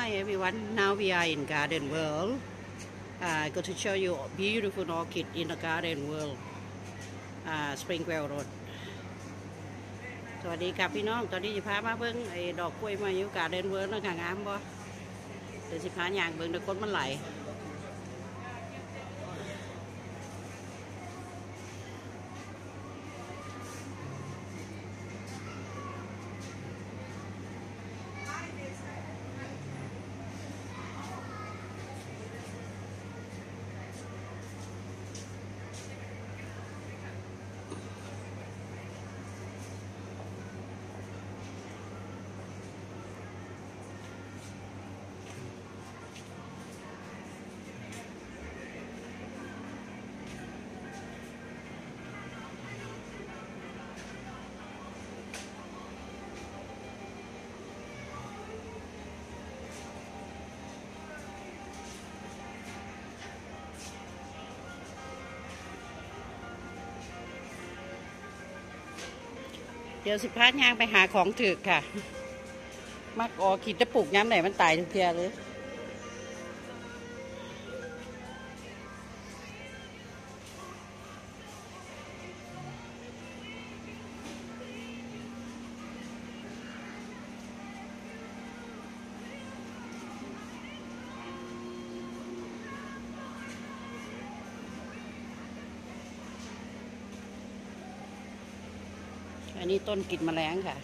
Hi everyone, now we are in Garden World. Uh, I'm going to show you a beautiful orchid in the Garden World. Uh, Springwell Road. สวัสดีครับพี่น้อง ตอนนี้จะพามาเบิ้งไอ้ดอกกล้วยมาอยู่ Garden World นะคะงามบ่เดี๋ยวสิพาอย่างเบิ้งเดี๋ยวคนมันไหล ดี๋ยวสิพาย่างไปหาของถึกค่ะ มักออขีดจะปลูกย้ำไหนมันตายทุกเทียเลย อันนี้ต้นกิดแมลงค่ะ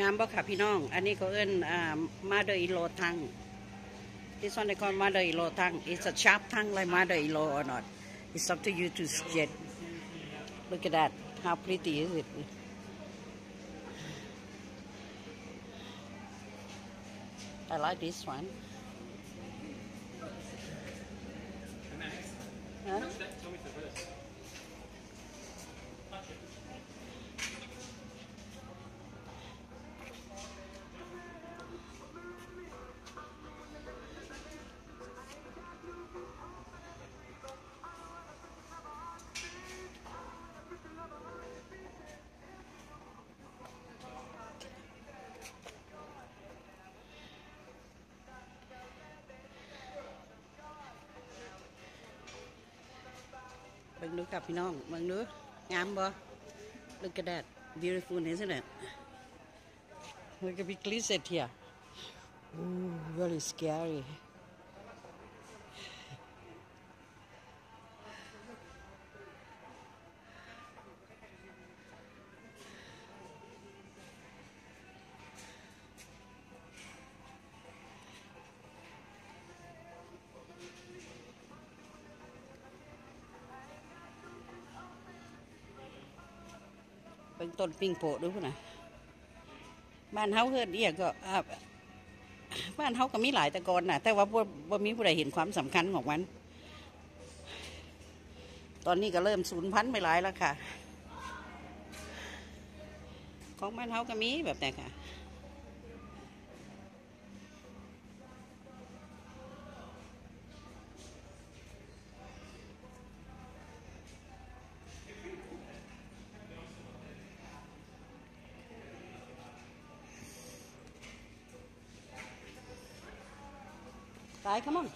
งามบ่ค่ะพี่น้อง อันนี้เขาเอิ้นอ่ามาเดอิโลทัง This one they call mother in law tongue. It's a sharp tongue like mother in law or not. It's up to you to get. Look at that. How pretty is it? I like this one. Huh? ดูครับพี่น้องเมืองดูงามบ่ Look at that beautiful isn't it Look at big lizard here Ooh, very scary เป็นต้นปิงโปะดูพุ่นน่ะบ้านเฮาเฮือนเอียก็บ้านเฮาก็มีหลายแตะกอนน่ะ แต่ว่าบ่บ่มีผู้ใดเห็นความสำคัญของมัน ตอนนี้ก็เริ่มสูญพันธุ์ไปหลายแล้วค่ะ ของบ้านเฮาก็มีแบบนี้ค่ะ Bye, come on.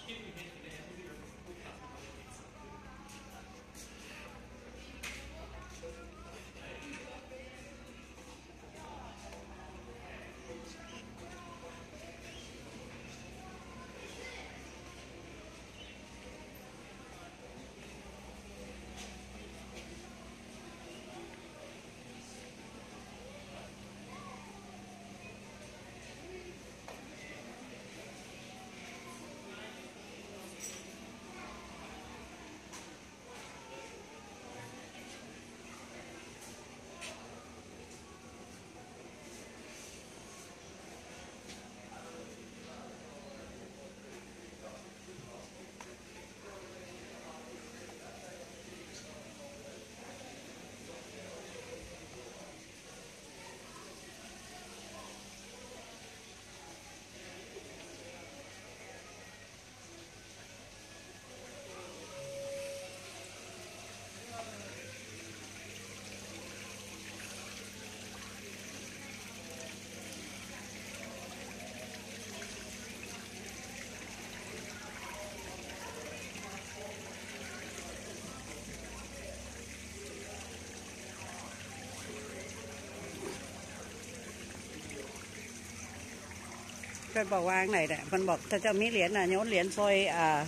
พื่นบอกวางไหนเนี่ยมันบอกถ้าจะมีเหรียญน่ะโยนเหรียญซอยอ่า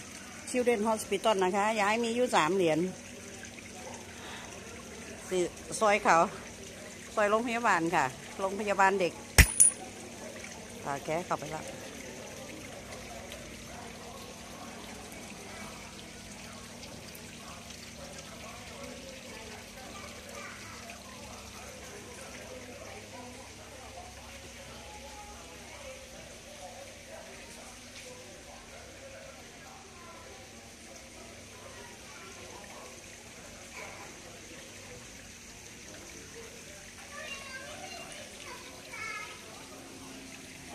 ชิลเดนฮอสปิตอลนะคะย้ายมีอยู่สามเหรียญสิซอยเขาซอยโรงพยาบาลค่ะโรงพยาบาลเด็กพาแกเข้าไปละ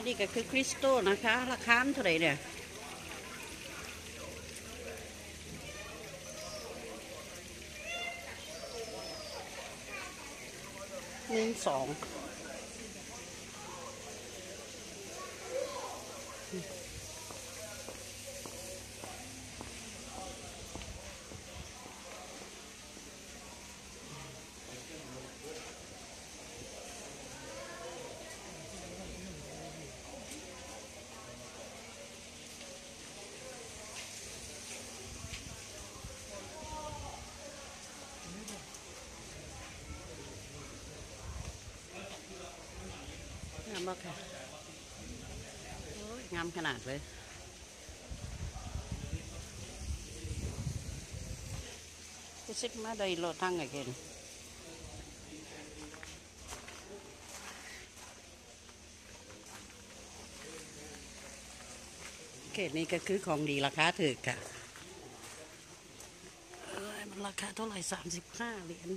นี่ก็คือคริสโตนะคะ ราคาเท่าไหร่เนี่ยหนึ่งสอง งามมากค่ะงามขนาดเลย Cái xích má đây lộ thăng ở kìa เขตนี้ก็คือของดีราคาถูกค่ะมันราคาเท่าไหร่สามสิบห้าเหรียญ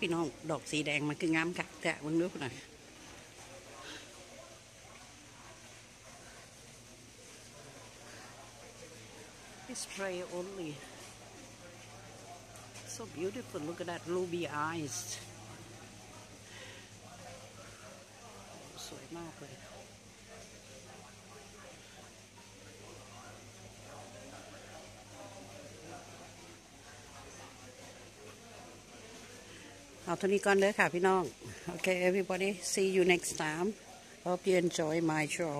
พี่น้องดอกสีแดงมันคืองามคักแต่มึงดูหน่อย spray only so beautiful look at that ruby eyes สวยมากเลย เอาเท่านี้ก่อนเลยค่ะพี่น้อง โอเค everybody see you next time hope you enjoy my show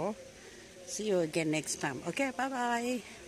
see you again next time Okay bye bye